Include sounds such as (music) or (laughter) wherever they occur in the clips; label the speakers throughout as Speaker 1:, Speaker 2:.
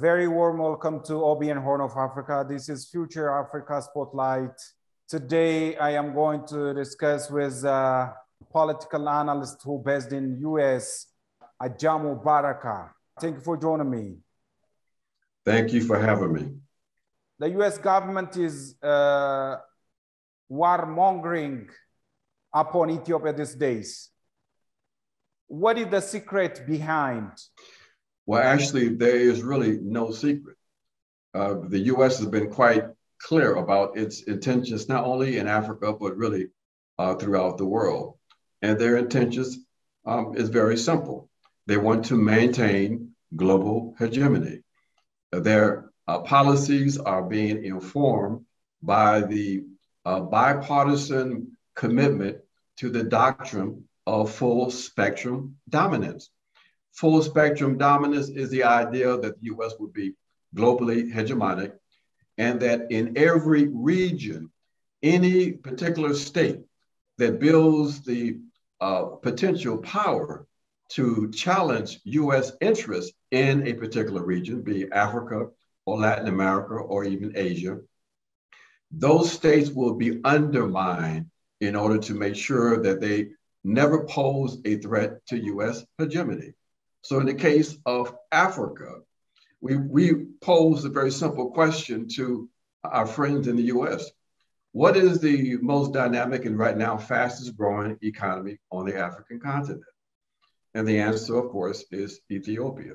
Speaker 1: very warm welcome to OBN Horn of Africa. This is Future Africa Spotlight. Today, I am going to discuss with a political analyst who based in US, Ajamu Baraka. Thank you for joining me.
Speaker 2: Thank you for having me.
Speaker 1: The US government is uh, warmongering upon Ethiopia these days. What is the secret behind?
Speaker 2: Well, actually, there is really no secret. Uh, the U.S. has been quite clear about its intentions, not only in Africa, but really uh, throughout the world. And their intentions um, is very simple. They want to maintain global hegemony. Their uh, policies are being informed by the uh, bipartisan commitment to the doctrine of full spectrum dominance. Full spectrum dominance is the idea that the US would be globally hegemonic and that in every region, any particular state that builds the uh, potential power to challenge US interests in a particular region, be it Africa or Latin America or even Asia, those states will be undermined in order to make sure that they never pose a threat to US hegemony. So in the case of Africa, we, we pose a very simple question to our friends in the US. What is the most dynamic and right now fastest growing economy on the African continent? And the answer, of course, is Ethiopia.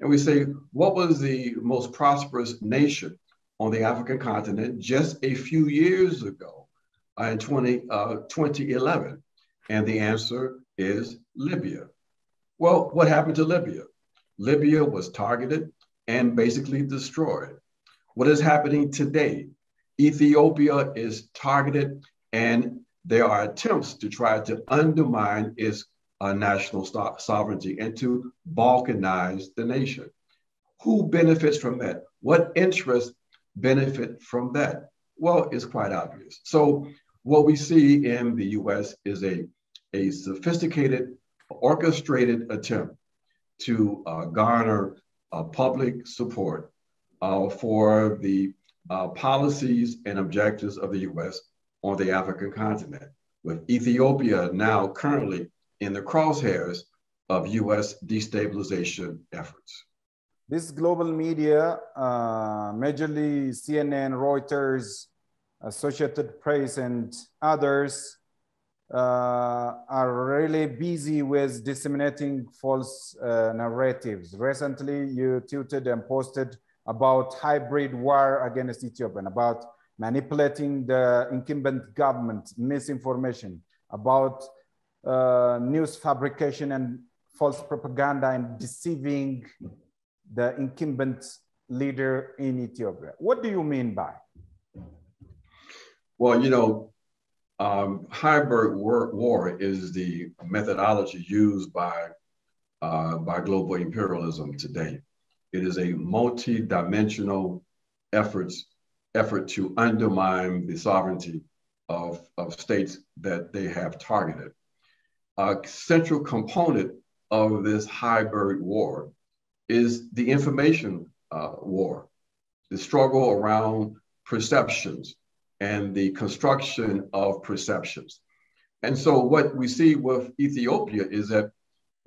Speaker 2: And we say, what was the most prosperous nation on the African continent just a few years ago uh, in 20, uh, 2011? And the answer is Libya. Well, what happened to Libya? Libya was targeted and basically destroyed. What is happening today? Ethiopia is targeted and there are attempts to try to undermine its uh, national sovereignty and to balkanize the nation. Who benefits from that? What interests benefit from that? Well, it's quite obvious. So, what we see in the US is a, a sophisticated, orchestrated attempt to uh, garner uh, public support uh, for the uh, policies and objectives of the US on the African continent, with Ethiopia now currently in the crosshairs of US destabilization efforts.
Speaker 1: This global media, uh, majorly CNN, Reuters, Associated Press, and others, are really busy with disseminating false uh, narratives. Recently, you tweeted and posted about hybrid war against Ethiopia, about manipulating the incumbent government, misinformation, about uh, news fabrication and false propaganda and deceiving the incumbent leader in Ethiopia. What do you mean by?
Speaker 2: Well, you know, um, hybrid war, war, is the methodology used by, uh, by global imperialism today. It is a multi-dimensional efforts, effort to undermine the sovereignty of, of states that they have targeted. A central component of this hybrid war is the information uh, war, the struggle around perceptions and the construction of perceptions. And so what we see with Ethiopia is that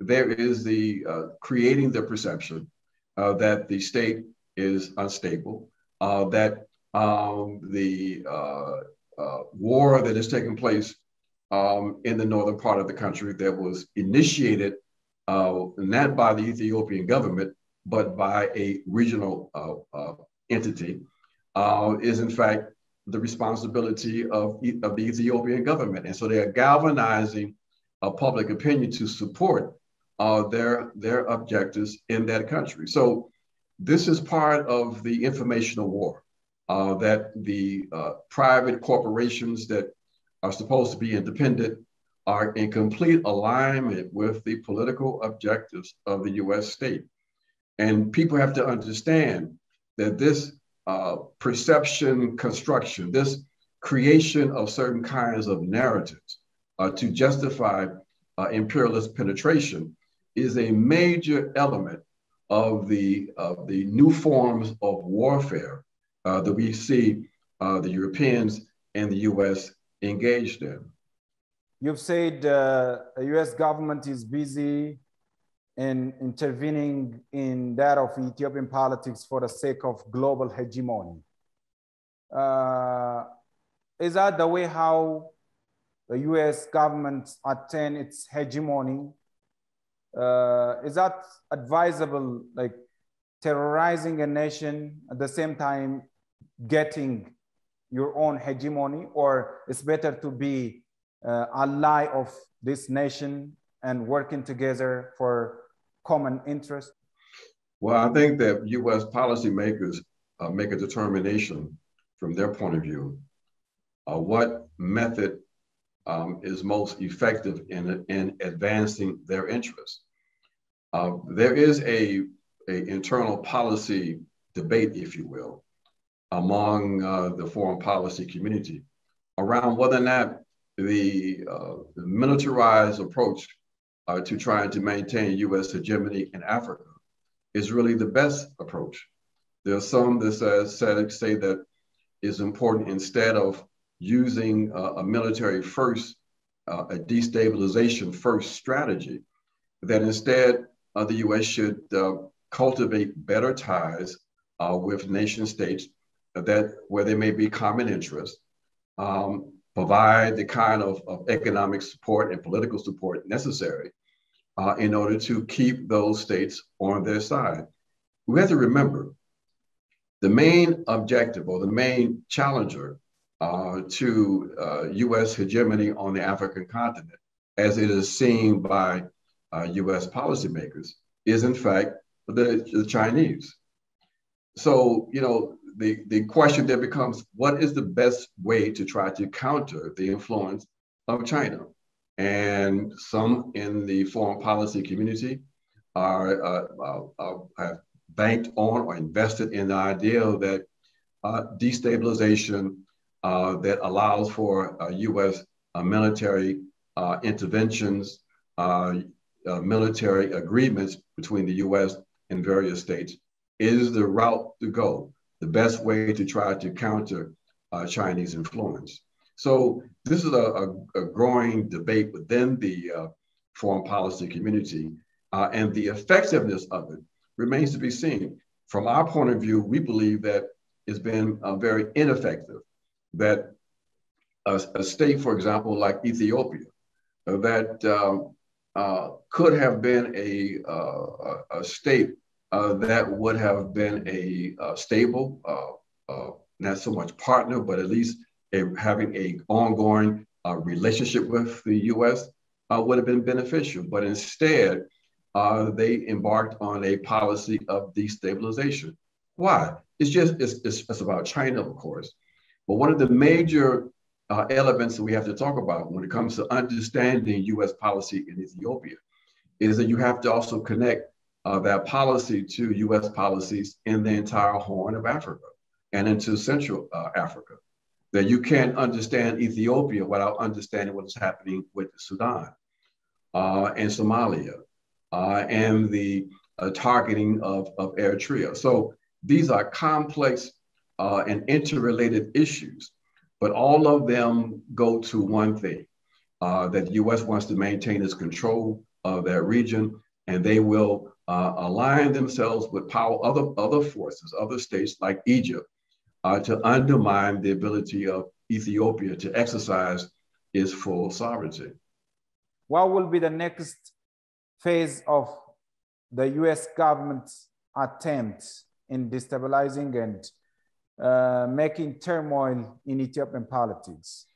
Speaker 2: there is the uh, creating the perception uh, that the state is unstable, uh, that um, the uh, uh, war that is taking place um, in the northern part of the country that was initiated uh, not by the Ethiopian government, but by a regional entity, is in fact the responsibility of, of the Ethiopian government. And so they are galvanizing a public opinion to support uh, their, their objectives in that country. So this is part of the informational war uh, that the uh, private corporations that are supposed to be independent are in complete alignment with the political objectives of the US state. And people have to understand that this uh, perception construction, this creation of certain kinds of narratives uh, to justify uh, imperialist penetration is a major element of the, of the new forms of warfare uh, that we see uh, the Europeans and the US engaged in.
Speaker 1: You've said uh, the US government is busy in intervening in that of Ethiopian politics for the sake of global hegemony. Uh, is that the way how the US government attain its hegemony? Uh, is that advisable, like terrorizing a nation at the same time getting your own hegemony, or it's better to be uh, ally of this nation and working together for common interest?
Speaker 2: Well, I think that U.S. policymakers uh, make a determination from their point of view uh, what method um, is most effective in, in advancing their interests. Uh, there is a, a internal policy debate, if you will, among uh, the foreign policy community around whether or not the, uh, the militarized approach uh, to trying to maintain U.S. hegemony in Africa is really the best approach. There are some that say, say that it's important instead of using uh, a military first, uh, a destabilization first strategy, that instead uh, the U.S. should uh, cultivate better ties uh, with nation states that where there may be common interests, um, provide the kind of, of economic support and political support necessary uh, in order to keep those states on their side. We have to remember the main objective or the main challenger uh, to uh, US hegemony on the African continent, as it is seen by US uh, policymakers, is in fact the, the Chinese. So, you know, the, the question then becomes what is the best way to try to counter the influence of China? And some in the foreign policy community are, uh, uh, uh have banked on or invested in the idea that uh, destabilization uh, that allows for US military interventions, military agreements between the US and various states is the route to go the best way to try to counter uh, Chinese influence. So this is a, a, a growing debate within the uh, foreign policy community, uh, and the effectiveness of it remains to be seen. From our point of view, we believe that it's been uh, very ineffective. That a, a, state, for example, like Ethiopia, uh, that um, uh, could have been a, a state uh, that would have been a, a stable, uh, uh, not so much partner, but at least a, having a ongoing uh, relationship with the U.S. Uh, would have been beneficial. But instead, they embarked on a policy of destabilization. Why? It's just it's, it's, it's about China, of course. But one of the major uh, elements that we have to talk about when it comes to understanding U.S. policy in Ethiopia is that you have to also connect uh, that policy to US policies in the entire Horn of Africa and into Central uh, Africa. That you can't understand Ethiopia without understanding what is happening with Sudan uh, and Somalia uh, and the uh, targeting of, of Eritrea. So these are complex uh, and interrelated issues, but all of them go to one thing that the US wants to maintain its control of that region, and they will uh, align themselves with power other other forces, other states like Egypt, uh, to undermine the ability of Ethiopia to exercise its full sovereignty.
Speaker 1: What will be the next phase of the U.S. government's attempt in destabilizing and uh, making turmoil in Ethiopian politics?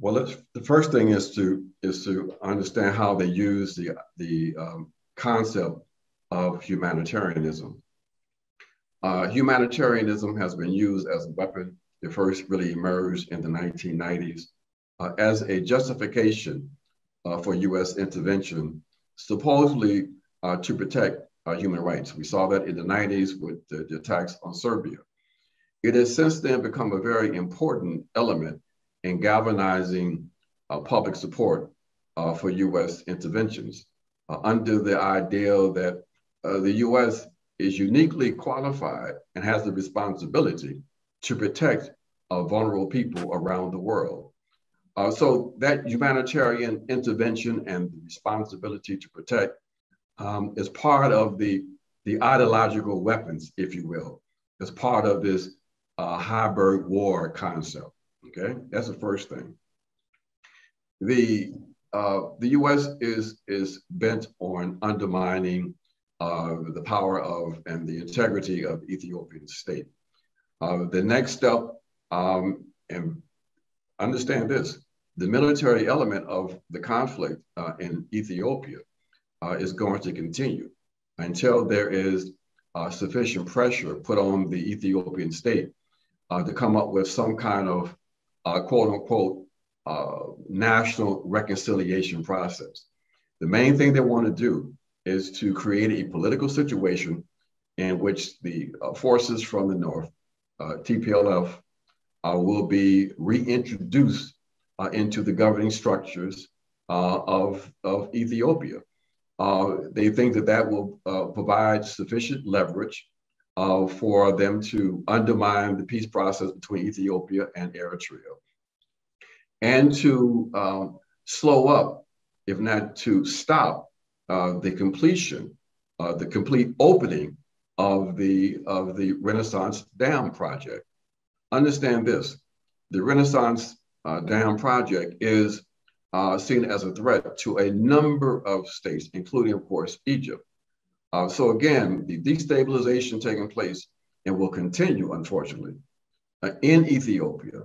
Speaker 2: Well, the first thing is to is to understand how they use the the um, concept of humanitarianism. Uh, humanitarianism has been used as a weapon. It first really emerged in the 1990s uh, as a justification uh, for US intervention, supposedly uh, to protect uh, human rights. We saw that in the 90s with the, the attacks on Serbia. It has since then become a very important element in galvanizing uh, public support for US interventions under the ideal that uh, the U.S. is uniquely qualified and has the responsibility to protect uh, vulnerable people around the world. Uh, so that humanitarian intervention and the responsibility to protect um, is part of the, the ideological weapons, if you will, as part of this uh, hybrid war concept. Okay, that's the first thing. The uh, the U.S. is is bent on undermining uh, the power of and the integrity of Ethiopian state. Uh, the next step, um, and understand this, the military element of the conflict uh, in Ethiopia uh, is going to continue until there is uh, sufficient pressure put on the Ethiopian state uh, to come up with some kind of quote unquote national reconciliation process. The main thing they want to do is to create a political situation in which the uh, forces from the north, uh, TPLF, will be reintroduced into the governing structures of, of Ethiopia. Uh, they think that that will uh, provide sufficient leverage uh, for them to undermine the peace process between Ethiopia and Eritrea and to um, slow up, if not to stop, uh, the completion, uh, the complete opening of the, of the Renaissance Dam project. Understand this, the Renaissance uh, Dam project is uh, seen as a threat to a number of states, including, of course, Egypt. Uh, so again, the destabilization taking place and will continue, unfortunately, in Ethiopia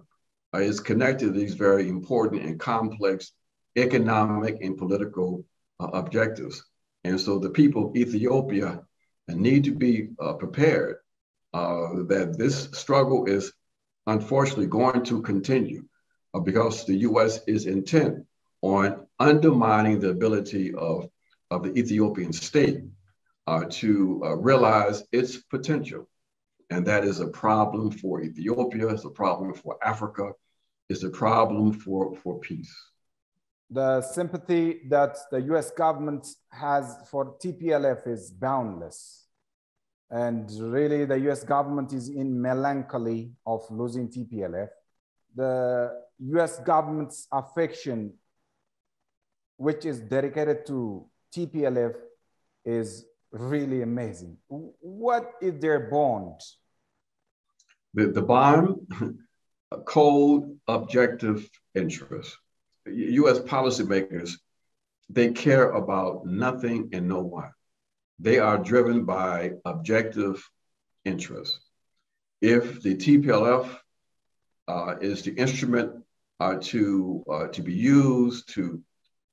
Speaker 2: is connected to these very important and complex economic and political objectives. And so the people of Ethiopia need to be uh, prepared that this struggle is unfortunately going to continue because the US is intent on undermining the ability of, of the Ethiopian state uh, to uh, realize its potential. And that is a problem for Ethiopia, it's a problem for Africa, it's a problem for, for peace.
Speaker 1: The sympathy that the US government has for TPLF is boundless. And really, the US government is in melancholy of losing TPLF. The US government's affection which is dedicated to TPLF is really amazing. What is their bond?
Speaker 2: The, the bond, (laughs) cold, objective interest. US policymakers, they care about nothing and no one. They are driven by objective interest. If the TPLF uh, is the instrument uh, to, uh, to be used to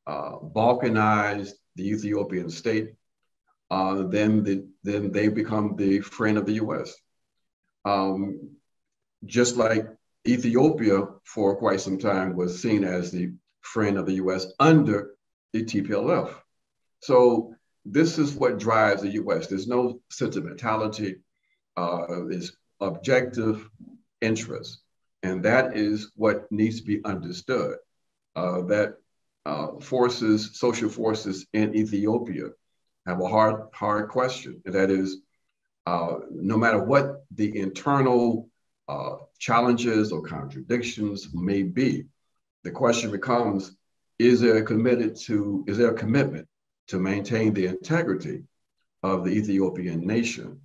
Speaker 2: uh, balkanized the Ethiopian state, uh, then, the, then they become the friend of the US. Um, just like Ethiopia for quite some time was seen as the friend of the US under the TPLF. So this is what drives the US. There's no sentimentality, uh, objective interest. And that is what needs to be understood. Uh, that uh, forces, social forces in Ethiopia have a hard, hard question. And that is, uh, no matter what the internal uh, challenges or contradictions may be, the question becomes, is there a committed to, is there a commitment to maintain the integrity of the Ethiopian nation?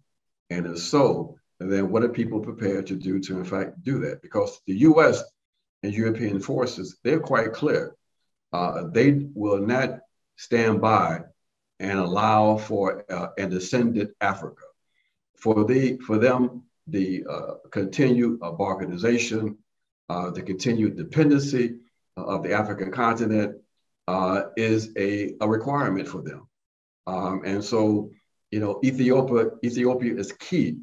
Speaker 2: And if so, then what are people prepared to do to in fact do that? Because the US and European forces, they're quite clear uh, they will not stand by and allow for uh, an ascendant Africa. For, the, for them, the uh, continued uh, balkanization, uh, the continued dependency of the African continent uh, is a, a requirement for them. Um, and so, you know, Ethiopia, Ethiopia is key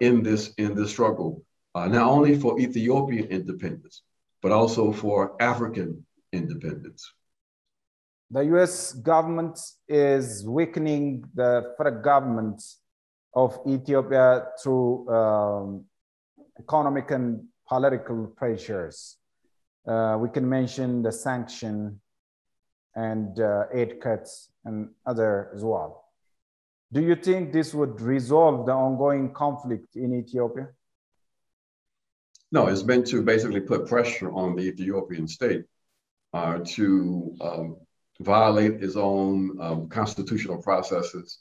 Speaker 2: in this in this struggle, not only for Ethiopian independence, but also for African independence.
Speaker 1: The US government is weakening the federal government of Ethiopia through um, economic and political pressures. Uh, we can mention the sanction and uh, aid cuts and other as well. Do you think this would resolve the ongoing conflict in Ethiopia?
Speaker 2: No, it's meant to basically put pressure on the Ethiopian state uh, to um, violate its own um, constitutional processes,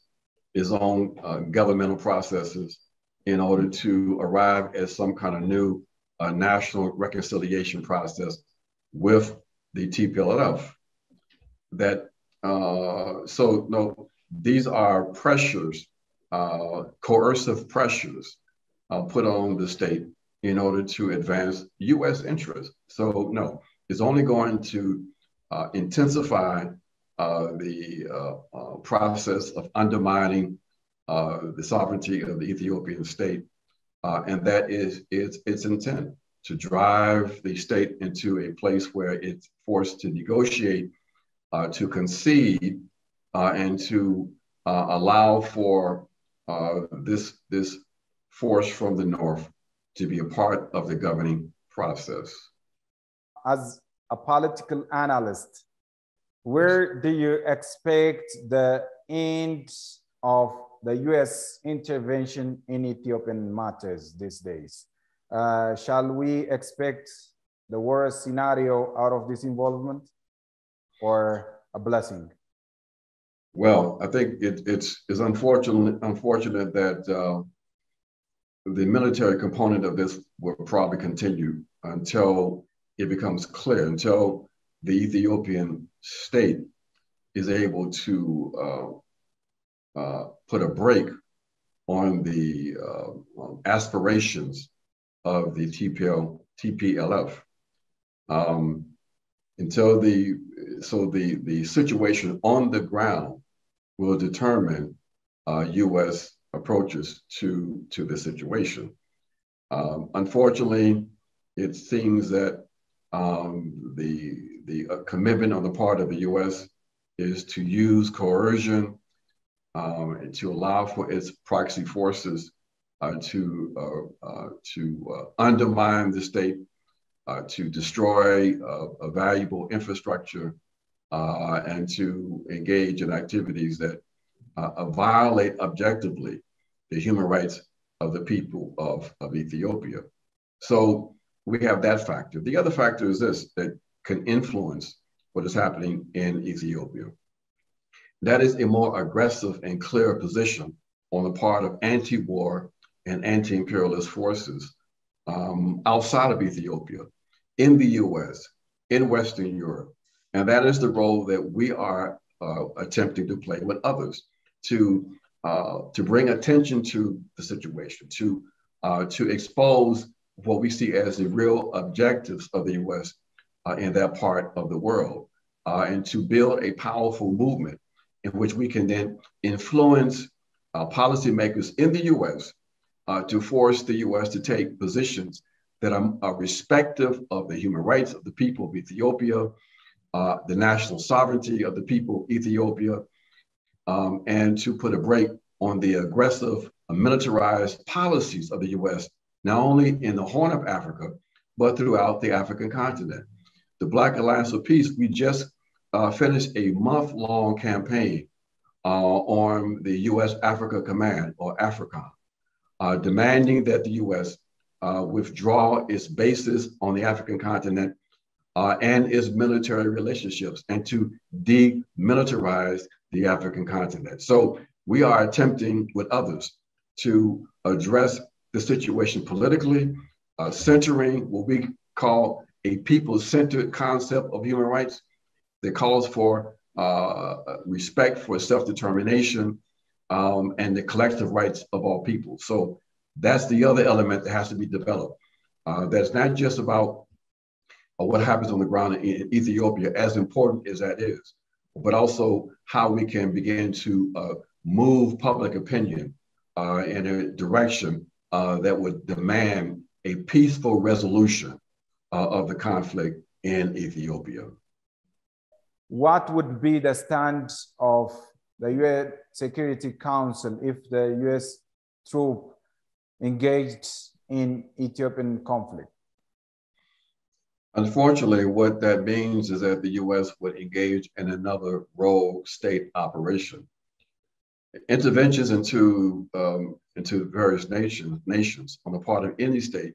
Speaker 2: its own uh, governmental processes, in order to arrive at some kind of new uh, national reconciliation process with the TPLF. That uh, so no, these are pressures, uh, coercive pressures uh, put on the state in order to advance U.S. interests. So no, it's only going to uh, intensify the uh, uh, process of undermining uh, the sovereignty of the Ethiopian state. and that is its, its intent to drive the state into a place where it's forced to negotiate, to concede, and to allow for this, this force from the north to be a part of the governing process.
Speaker 1: As a political analyst, where do you expect the end of the US intervention in Ethiopian matters these days? Uh, shall we expect the worst scenario out of this involvement or a blessing?
Speaker 2: Well, I think it, it's, it's unfortunate, unfortunate that uh, the military component of this will probably continue until it becomes clear, until the Ethiopian state is able to uh, uh, put a brake on the uh, um, aspirations of the TPL, TPLF. Um, until the so the the situation on the ground will determine U.S. Uh, approaches to to the situation. Um, unfortunately, it seems that um, the the uh, commitment on the part of the U.S. is to use coercion um, and to allow for its proxy forces uh, to uh, uh to uh, undermine the state, to destroy a valuable infrastructure, and to engage in activities that violate objectively the human rights of the people of, of Ethiopia. So we have that factor. The other factor is this that can influence what is happening in Ethiopia. That is a more aggressive and clear position on the part of anti war and anti imperialist forces um, outside of Ethiopia, in the US, in Western Europe. And that is the role that we are uh, attempting to play with others to, uh, to bring attention to the situation, to, uh, to expose what we see as the real objectives of the US uh, in that part of the world, uh, and to build a powerful movement in which we can then influence uh, policymakers in the US uh, to force the US to take positions that are, are, respective of the human rights of the people of Ethiopia, uh, the national sovereignty of the people of Ethiopia, um, and to put a brake on the aggressive militarized policies of the US not only in the Horn of Africa, but throughout the African continent. The Black Alliance for Peace, we just uh, finished a month long campaign uh, on the US Africa Command, or AFRICOM, uh, demanding that the US uh, withdraw its bases on the African continent uh, and its military relationships and to demilitarize the African continent. So we are attempting with others to address the situation politically, uh, centering what we call a people centered concept of human rights that calls for uh, respect for self determination um, and the collective rights of all people. So that's the other element that has to be developed. Uh, that's not just about uh, what happens on the ground in Ethiopia, as important as that is, but also how we can begin to uh, move public opinion uh, in a direction uh, that would demand a peaceful resolution uh, of the conflict in Ethiopia.
Speaker 1: What would be the stand of the UN Security Council if the US troop engaged in Ethiopian conflict?
Speaker 2: Unfortunately, what that means is that the US would engage in another rogue state operation. interventions into um, into various nations nations on the part of any state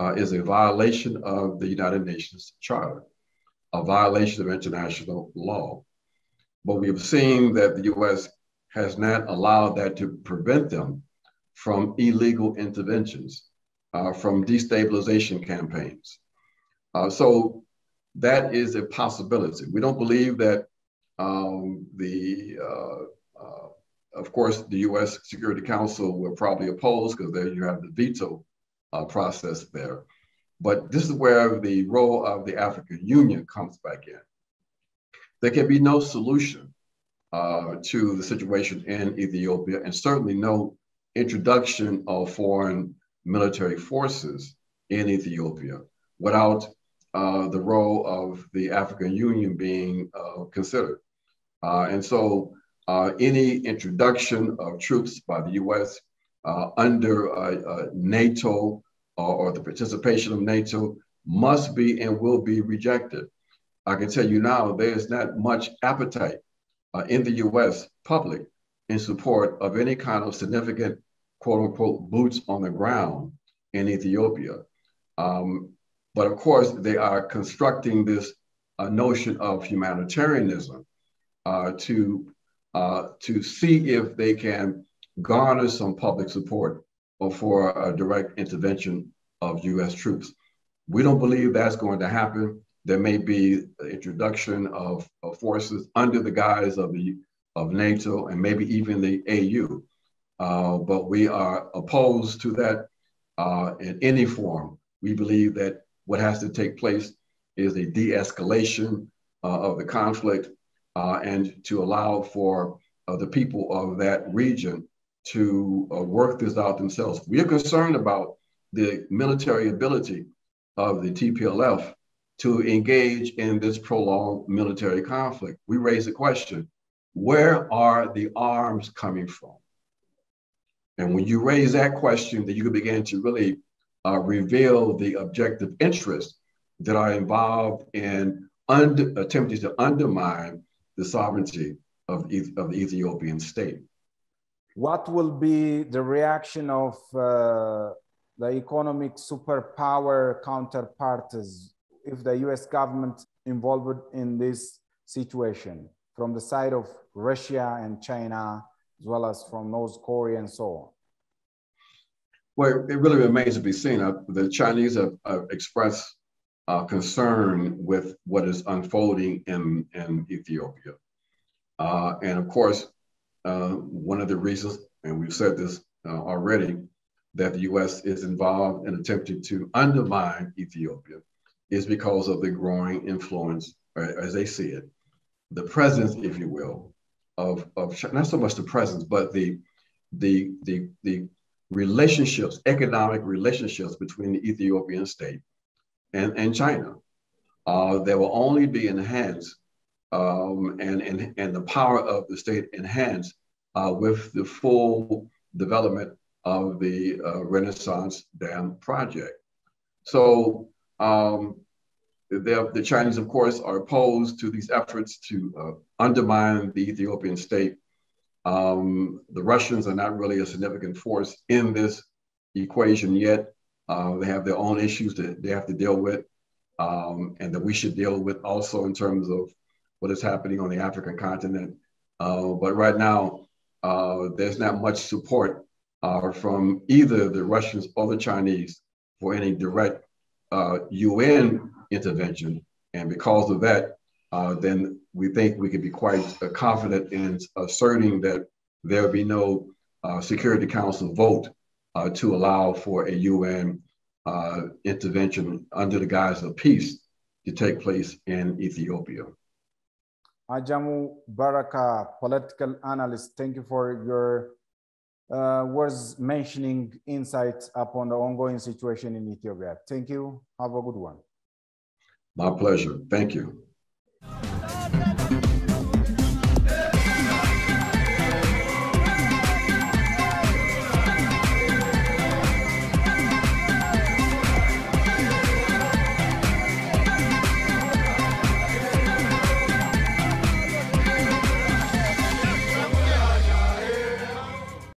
Speaker 2: uh, is a violation of the United Nations Charter, a violation of international law. But we have seen that the U.S. has not allowed that to prevent them from illegal interventions, uh, from destabilization campaigns. Uh, so that is a possibility. We don't believe that um, the uh, uh, of course, the U.S. Security Council will probably oppose because there you have the veto uh, process there. But this is where the role of the African Union comes back in. There can be no solution uh, to the situation in Ethiopia, and certainly no introduction of foreign military forces in Ethiopia without uh, the role of the African Union being uh, considered. Uh, and so uh, any introduction of troops by the US uh, under uh, uh, NATO or, or, the participation of NATO must be and will be rejected. I can tell you now, there's not much appetite uh, in the US public in support of any kind of significant quote unquote boots on the ground in Ethiopia. Um, but of course, they are constructing this uh, notion of humanitarianism uh, to uh, to see if they can garner some public support for a direct intervention of U.S. troops. We don't believe that's going to happen. There may be introduction of, of forces under the guise of the of NATO and maybe even the AU, uh, but we are opposed to that uh, in any form. We believe that what has to take place is a de-escalation uh, of the conflict and to allow for uh, the people of that region to uh, work this out themselves. We are concerned about the military ability of the TPLF to engage in this prolonged military conflict. We raise the question where are the arms coming from? And when you raise that question, then you can begin to really uh, reveal the objective interests that are involved in under, attempting to undermine the sovereignty of, of the Ethiopian state.
Speaker 1: What will be the reaction of uh, the economic superpower counterparts if the US government involved in this situation from the side of Russia and China, as well as from North Korea and so on?
Speaker 2: Well, it really remains to be seen. Uh, the Chinese have, have expressed uh, concern with what is unfolding in, in Ethiopia. Uh, and of course, uh, one of the reasons, and we've said this uh, already, that the US is involved in attempting to undermine Ethiopia is because of the growing influence, as they see it, the presence, if you will, of, of not so much the presence, but the, the, the, the relationships, economic relationships between the Ethiopian state and, and China uh, that will only be enhanced um, and, and, and the power of the state enhanced uh, with the full development of the uh, Renaissance Dam project. So um, the, the Chinese, of course, are opposed to these efforts to uh, undermine the Ethiopian state. Um, the Russians are not really a significant force in this equation yet. Uh, they have their own issues that they have to deal with, um, and that we should deal with also in terms of what is happening on the African continent. Uh, but right now, uh, there's not much support uh, from either the Russians or the Chinese for any direct UN uh, intervention. And because of that, uh, then we think we can be quite confident in asserting that there will be no Security Council vote uh, to allow for a UN uh, intervention under the guise of peace to take place in Ethiopia.
Speaker 1: Ajamu Baraka, political analyst, thank you for your uh, words mentioning insights upon the ongoing situation in Ethiopia. Thank you. Have a good one.
Speaker 2: My pleasure. Thank you.